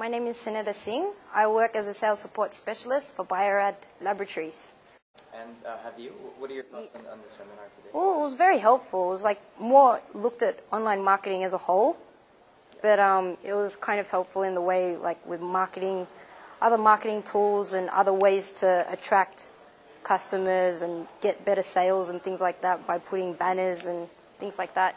my name is Suneta Singh. I work as a sales support specialist for Bio-Rad Laboratories. And uh, have you? What are your thoughts on, on the seminar today? Well, it was very helpful. It was like more looked at online marketing as a whole, but um, it was kind of helpful in the way like with marketing, other marketing tools and other ways to attract customers and get better sales and things like that by putting banners and things like that.